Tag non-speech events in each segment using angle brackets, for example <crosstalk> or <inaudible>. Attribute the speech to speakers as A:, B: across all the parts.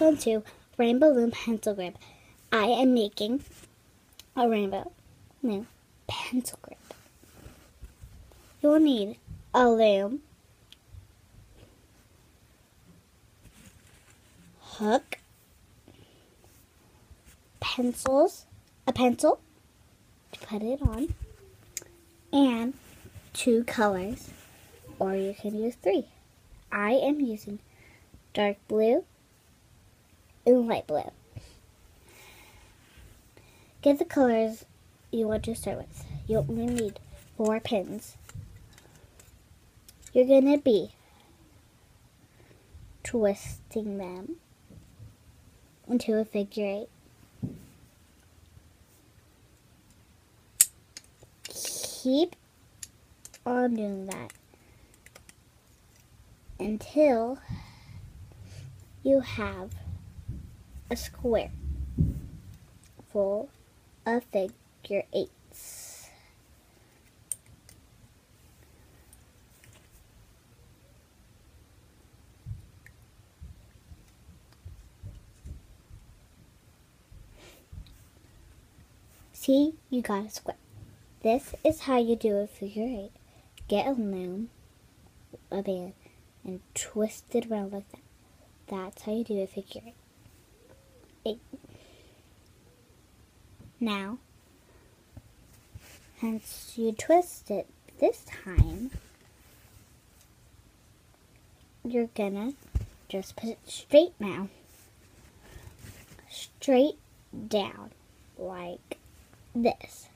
A: welcome to Rainbow Loom Pencil Grip. I am making a rainbow loom pencil grip. You will need a loom, hook, pencils, a pencil to put it on, and two colors, or you can use three. I am using dark blue and light blue. Get the colors you want to start with. You'll only need four pins. You're going to be twisting them into a figure eight. Keep on doing that until you have a square full of figure eights. See, you got a square. This is how you do a figure eight. Get a loom, a band, and twist it around like that. That's how you do a figure eight. Now, since you twist it this time, you're gonna just put it straight now. Straight down, like this.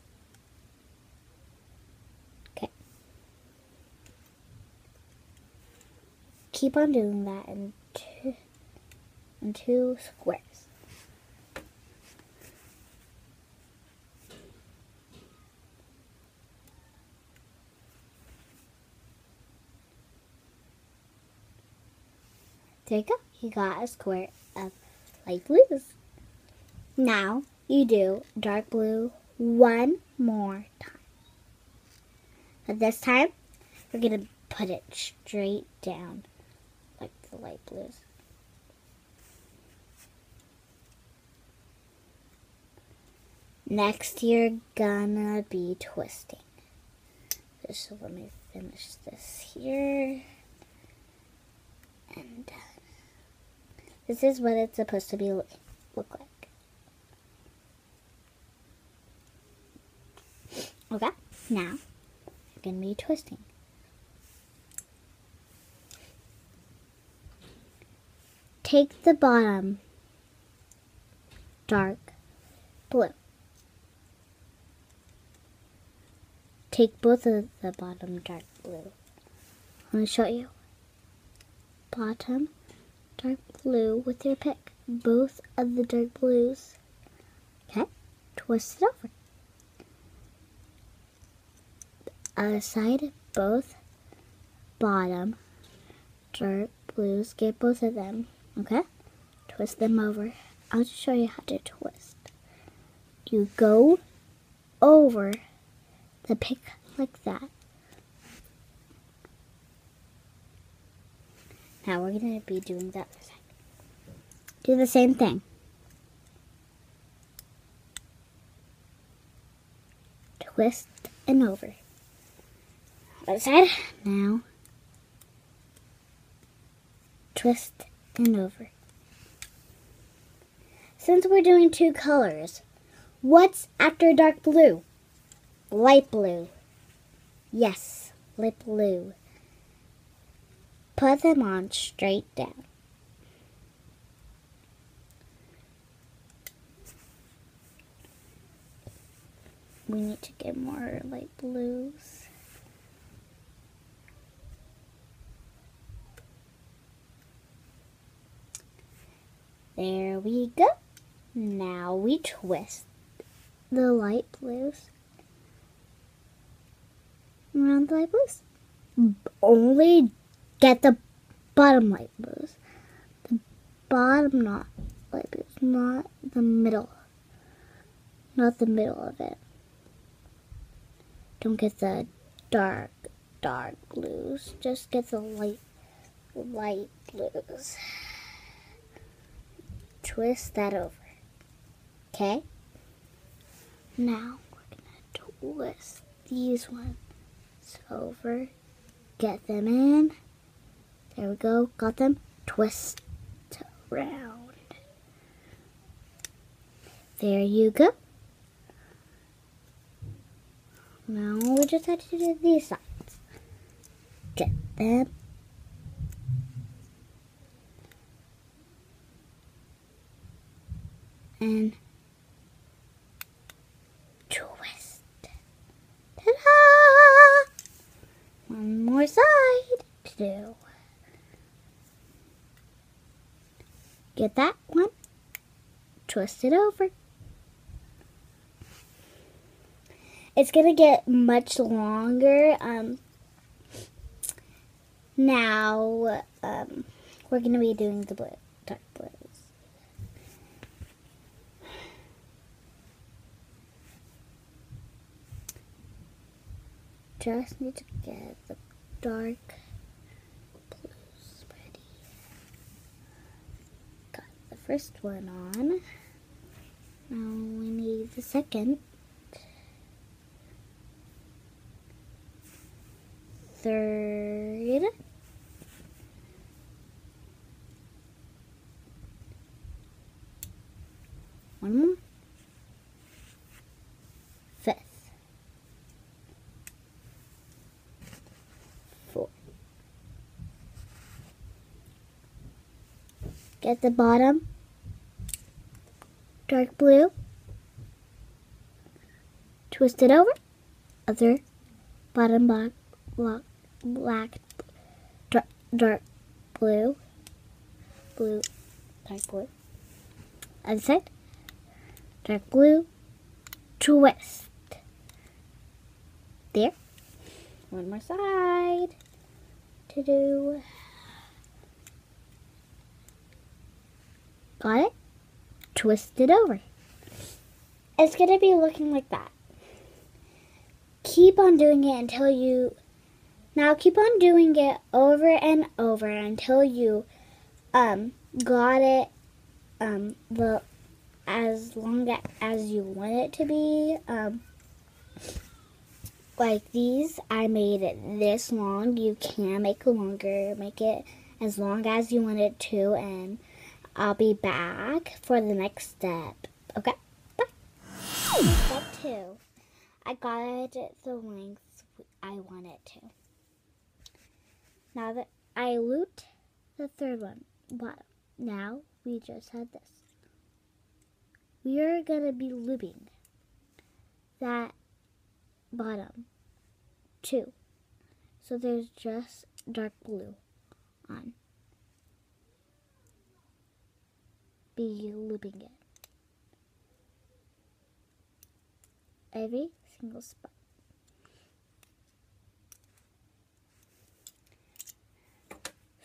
A: Okay. Keep on doing that in two, in two squares. Go. You got a square of light blues. Now you do dark blue one more time. But this time, we're going to put it straight down like the light blues. Next, you're gonna be twisting. So let me finish this here. And done. This is what it's supposed to be look, look like. Okay, now I'm going to be twisting. Take the bottom dark blue. Take both of the bottom dark blue. Let me show you. Bottom dark blue with your pick. Both of the dark blues. Okay, twist it over. Other side, both bottom dark blues. Get both of them. Okay, twist them over. I'll just show you how to twist. You go over the pick like that. Now we're going to be doing that other side. Do the same thing. Twist and over. Other side. Now. Twist and over. Since we're doing two colors, what's after dark blue? Light blue. Yes, light blue. Put them on straight down. We need to get more light blues. There we go. Now we twist the light blues around the light blues. Only get the bottom light blues. The bottom not light blues, not the middle. Not the middle of it. Don't get the dark, dark blues. Just get the light, light blues. twist that over. Okay? Now we're gonna twist these ones over. Get them in. There we go. Got them. Twist around. There you go. Now we just have to do these sides. Get them. And twist. Ta-da! One more side to do. Get that one. Twist it over. It's gonna get much longer. Um, now um, we're gonna be doing the blue, dark blues. Just need to get the dark blues ready. Got the first one on. Now we need the second. Third. One more. Fifth. Four. Get the bottom. Dark blue. Twist it over. Other bottom black, black dark, dark blue. Blue, dark blue. Other side. Dark blue. Twist. There. One more side to do. Got it? Twist it over. It's going to be looking like that. Keep on doing it until you. Now keep on doing it over and over until you um got it um the as long as you want it to be. Um like these, I made it this long. You can make it longer, make it as long as you want it to, and I'll be back for the next step. Okay? Bye. Step two. I got it the length I want it to. Now that I looped the third one, bottom. Now we just had this. We are to be looping that bottom too. So there's just dark blue on. Be looping it. Every single spot.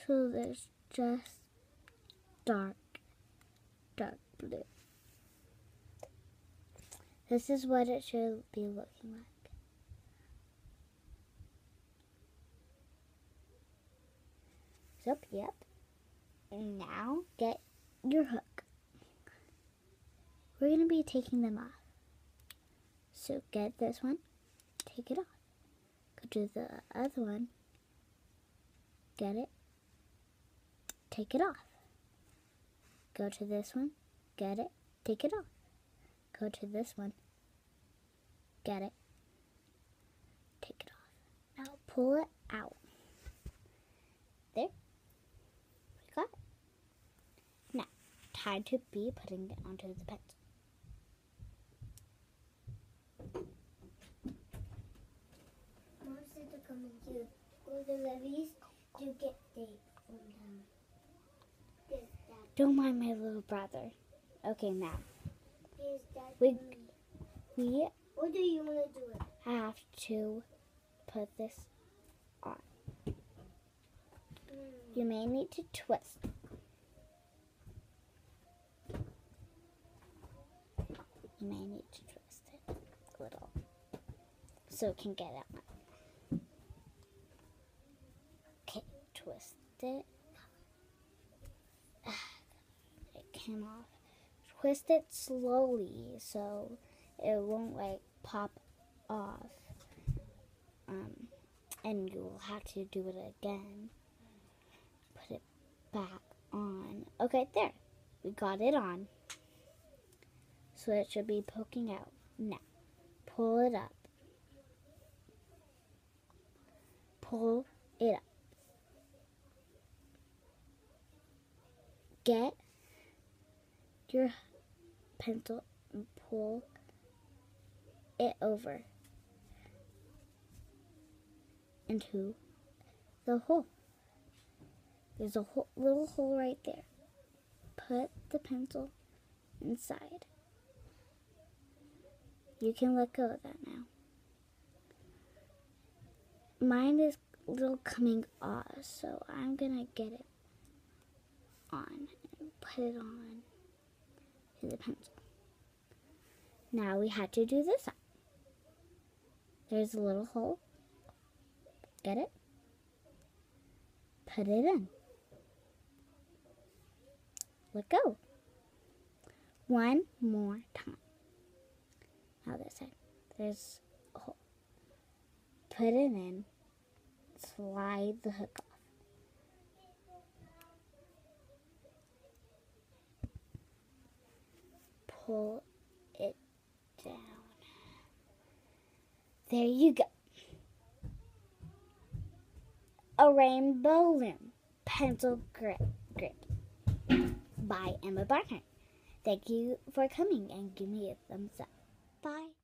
A: So there's just dark, dark blue. This is what it should be looking like. So, yep. And now get your hook. We're going to be taking them off. So get this one, take it off. Go to the other one, get it, take it off. Go to this one, get it, take it off. Go to this one, get it, take it off. Now pull it out. There, we got it. Now, time to be putting it onto the pencil.
B: To come and do all the levies to get dates from them.
A: Don't mind my little brother. Okay, now. We- we
B: What do you want to do it?
A: have to put this on.
B: Mm.
A: You may need to twist. You may need to twist it a little so it can get out. Okay, twist it. <sighs> It came off. twist it slowly so it won't like pop off. Um, and you'll have to do it again. Put it back on. Okay, there. We got it on. So it should be poking out. Now, pull it up. Pull it up. Get your pencil and pull it over into the hole. There's a little hole right there. Put the pencil inside. You can let go of that now. Mine is a little coming off, so I'm gonna get it on and put it on to the pencil. Now we have to do this. There's a little hole. Get it? Put it in. Let go. One more time. Now this side. There's a hole. Put it in. Slide the hook off. Pull it down. There you go. A Rainbow Loom Pencil Grip, grip by Emma Barnhart. Thank you for coming and give me a thumbs up. Bye.